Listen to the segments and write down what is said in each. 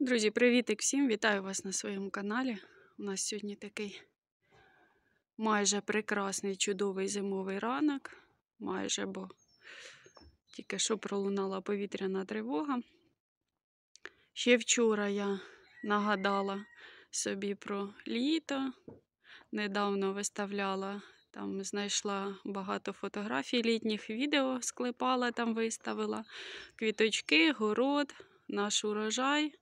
Друзі, привітик всім! Вітаю вас на своєму каналі. У нас сьогодні такий майже прекрасний, чудовий зимовий ранок. Майже, бо тільки що пролунала повітряна тривога. Ще вчора я нагадала собі про літо. Недавно виставляла, там знайшла багато фотографій літніх відео, склепала, там виставила квіточки, город, наш урожай.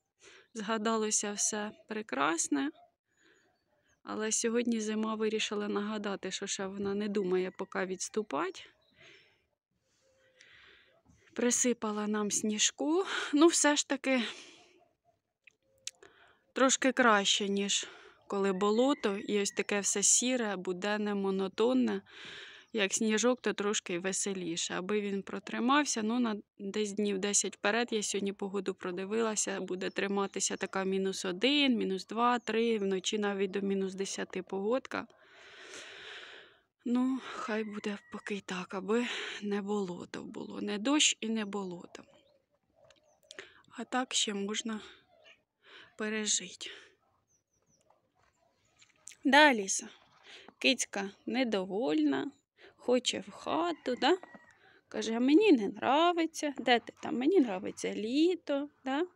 Згадалося все прекрасне. Але сьогодні зима вирішила нагадати, що ще вона не думає поки відступати. Присипала нам сніжку. Ну, все ж таки трошки краще, ніж коли болото, і ось таке все сіре, буденне, монотонне. Як сніжок, то трошки веселіше. Аби він протримався, ну на десь днів 10 вперед. Я сьогодні погоду продивилася, буде триматися така мінус 1, мінус 2, 3, вночі навіть до мінус 10 погодка. Ну, хай буде поки й так, аби не болото було. Не дощ і не болото. А так ще можна пережити. Да? Кицька недовольна хоче в хату, да? каже, а мені не нравиться. Де ти там? Мені нравиться літо. Да?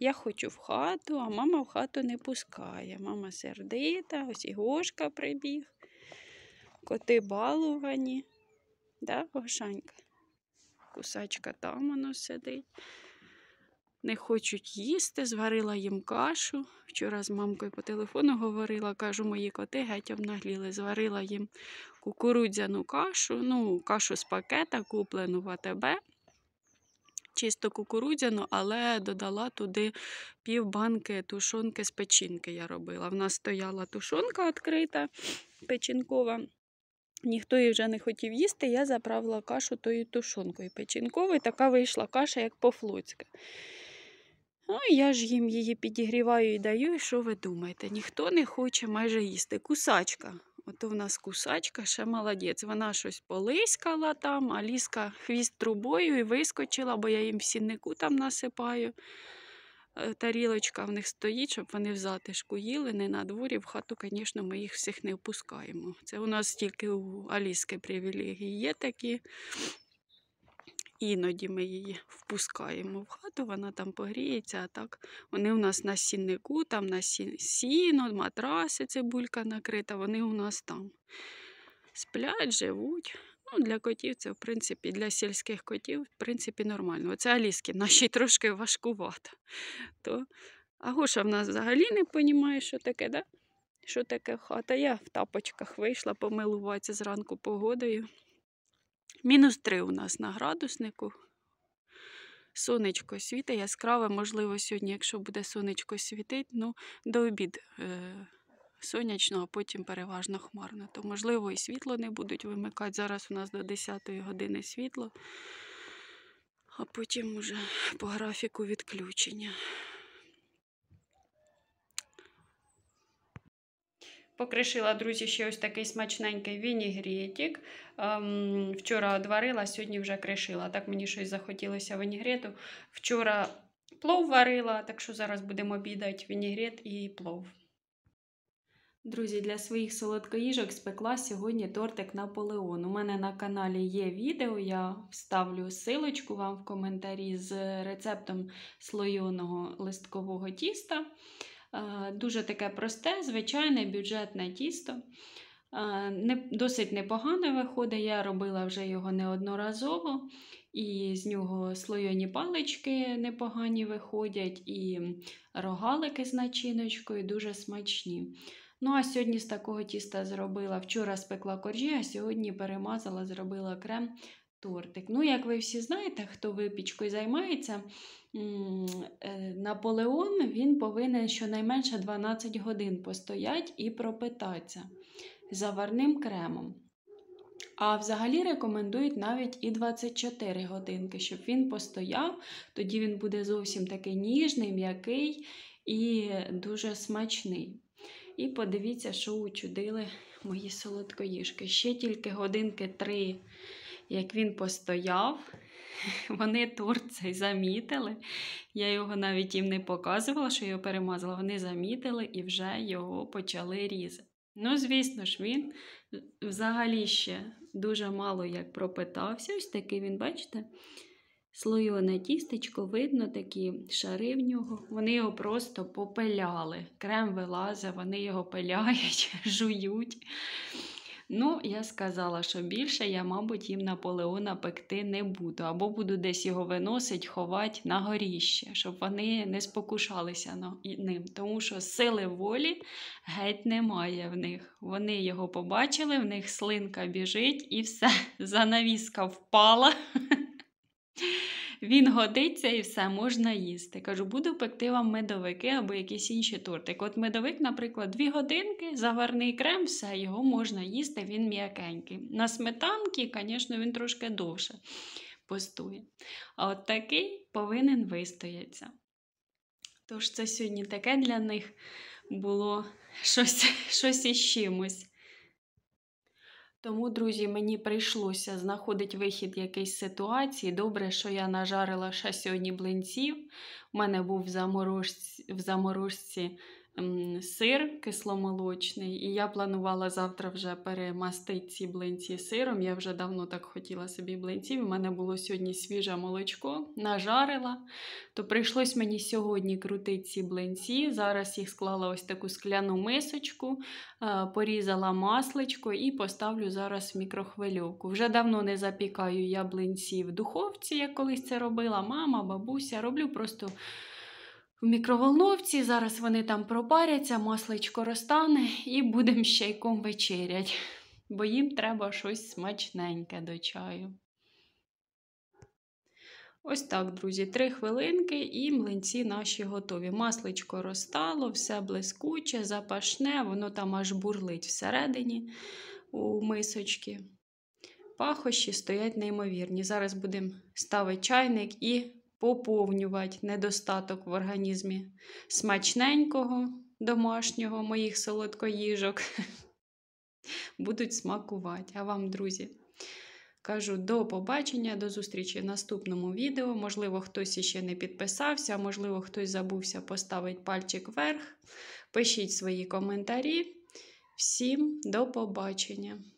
Я хочу в хату, а мама в хату не пускає. Мама сердита, ось і Гошка прибіг. Коти балувані. Да, Гошанька? Кусачка там воно сидить. Не хочуть їсти, зварила їм кашу. Вчора з мамкою по телефону говорила, кажу, мої коти геть обнагліли. Зварила їм кукурудзяну кашу, ну, кашу з пакета, куплену в АТБ. Чисто кукурудзяну, але додала туди пів банки тушонки з печінки я робила. В нас стояла тушонка відкрита, печінкова. Ніхто її вже не хотів їсти, я заправила кашу тою тушонкою печінковою. Така вийшла каша, як по-флотськи. Ну, я ж їм її підігріваю і даю, і що ви думаєте? Ніхто не хоче майже їсти. Кусачка. Ото в нас кусачка, ще молодець. Вона щось полискала там, а ліска хвіст трубою і вискочила, бо я їм в сіннику там насипаю. Е, тарілочка в них стоїть, щоб вони в затишку їли, не на дворі. В хату, звісно, ми їх всіх не впускаємо. Це у нас тільки у Аліски привілегії є такі. Іноді ми її впускаємо в хату, вона там погріється, а так вони у нас на сіннику, там на сіно, матраси, цибулька накрита, вони у нас там сплять, живуть. Ну, Для котів це, в принципі, для сільських котів, в принципі, нормально. Оце аліски наші трошки важкувато. То... А Гоша в нас взагалі не розуміє, що таке, да? що таке хата. Я в тапочках вийшла помилуватися зранку погодою. Мінус 3 у нас на градуснику. Сонечко світить яскраве, можливо, сьогодні, якщо буде сонечко світить, ну, до обід е, сонячно, а потім переважно хмарно. То, можливо, і світло не будуть вимикати. Зараз у нас до 10 години світло, а потім уже по графіку відключення. Покришила, друзі, ще ось такий смачненький вінігретик. Ем, вчора одварила, сьогодні вже кришила. Так мені щось захотілося вінігрету. Вчора плов варила, так що зараз будемо обідати вінігрет і плов. Друзі, для своїх солодкоїжок спекла сьогодні тортик Наполеон. У мене на каналі є відео, я вставлю силочку вам в коментарі з рецептом слойоного листкового тіста. Дуже таке просте, звичайне бюджетне тісто. Досить непогано виходить. Я робила вже його неодноразово, і з нього слойоні палички непогані виходять, і рогалики з начиночкою дуже смачні. Ну, а сьогодні з такого тіста зробила вчора спекла коржі, а сьогодні перемазала, зробила крем тортик. Ну, як ви всі знаєте, хто випічкою займається, е, Наполеон він повинен щонайменше 12 годин постоять і пропитатися заварним кремом. А взагалі рекомендують навіть і 24 годинки, щоб він постояв, тоді він буде зовсім такий ніжний, м'який і дуже смачний. І подивіться, що учудили мої солодкоїжки. Ще тільки годинки три як він постояв, вони торт замітили. Я його навіть їм не показувала, що його перемазала. Вони замітили і вже його почали різати. Ну, звісно ж, він взагалі ще дуже мало як пропитався. Ось такий він, бачите? Слойоне тістечко, видно такі шари в нього. Вони його просто попиляли. Крем вилазить, вони його пиляють, жують. Ну, я сказала, що більше я, мабуть, їм Наполеона пекти не буду. Або буду десь його виносити, ховати на горіще, щоб вони не спокушалися ним. Тому що сили волі геть немає в них. Вони його побачили, в них слинка біжить і все, занавіска впала. Він годиться і все можна їсти. Кажу, буду пекти вам медовики або якісь інші тортик. От медовик, наприклад, дві годинки, заварний крем, все, його можна їсти, він м'якенький. На сметанки, звісно, він трошки довше постує. А от такий повинен вистоятися. Тож, це сьогодні таке для них було щось, щось із чимось. Тому, друзі, мені прийшлося знаходити вихід якоїсь ситуації. Добре, що я нажарила ще сьогодні блинців. У мене був в заморожці, в заморозці сир кисломолочний, і я планувала завтра вже перемастити ці блинці сиром. Я вже давно так хотіла собі блинців. У мене було сьогодні свіже молочко, нажарила, то прийшлось мені сьогодні крутити ці блинці. Зараз їх склала ось таку скляну мисочку, е, порізала масличко і поставлю зараз в мікрохвильовку. Вже давно не запікаю я блинці в духовці, як колись це робила мама, бабуся. Роблю просто в мікроволновці. Зараз вони там пропаряться, масличко розтане і будемо з чайком вечерять, бо їм треба щось смачненьке до чаю. Ось так, друзі, три хвилинки і млинці наші готові. Масличко розтало, все блискуче, запашне, воно там аж бурлить всередині у мисочки. Пахощі стоять неймовірні. Зараз будемо ставити чайник і поповнювати недостаток в організмі смачненького, домашнього моїх солодкоїжок. Будуть смакувати. А вам, друзі, кажу до побачення, до зустрічі в наступному відео. Можливо, хтось іще не підписався, можливо, хтось забувся поставити пальчик вверх. Пишіть свої коментарі. Всім до побачення!